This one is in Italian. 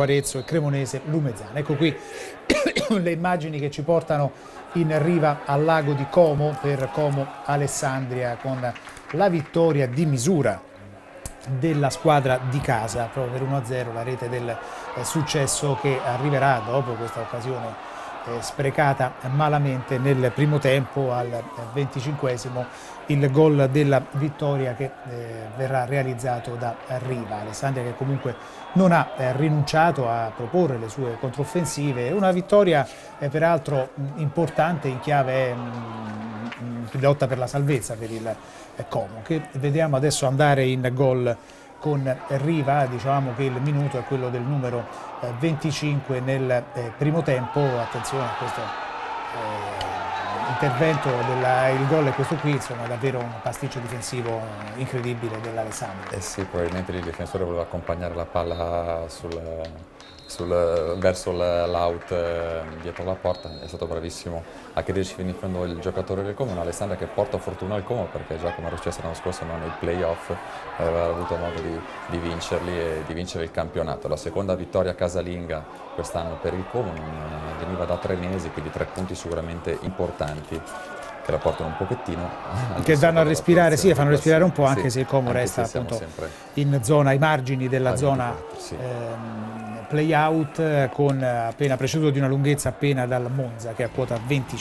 Quarezzo e Cremonese Lumezzana. Ecco qui le immagini che ci portano in riva al lago di Como per Como Alessandria con la vittoria di misura della squadra di casa proprio per 1-0 la rete del eh, successo che arriverà dopo questa occasione eh, sprecata malamente nel primo tempo al 25esimo il gol della vittoria che eh, verrà realizzato da Riva. Alessandria che comunque non ha eh, rinunciato a proporre le sue controffensive, una vittoria eh, peraltro importante in chiave mh, lotta per la salvezza per il eh, Como che vediamo adesso andare in gol con Riva, diciamo che il minuto è quello del numero 25 eh, nel eh, primo tempo, attenzione a questo eh, intervento, della, il gol è questo qui, insomma davvero un pasticcio difensivo incredibile dell'Alessandro. Eh sì, probabilmente il difensore voleva accompagnare la palla sul sul, verso l'out eh, dietro la porta, è stato bravissimo a chiederci fino in fondo il giocatore del Como, Alessandra che porta fortuna al Como perché già come era successo l'anno scorso no, nei playoff aveva avuto modo di, di, vincerli e di vincere il campionato. La seconda vittoria casalinga quest'anno per il Como veniva da tre mesi, quindi tre punti sicuramente importanti che la portano un pochettino. Che vanno a respirare, sì, fanno respirare un po', anche sì, se il Como resta appunto in zona, ai margini della zona sì. ehm, play out con appena preceduto di una lunghezza appena dal Monza che è a quota 25.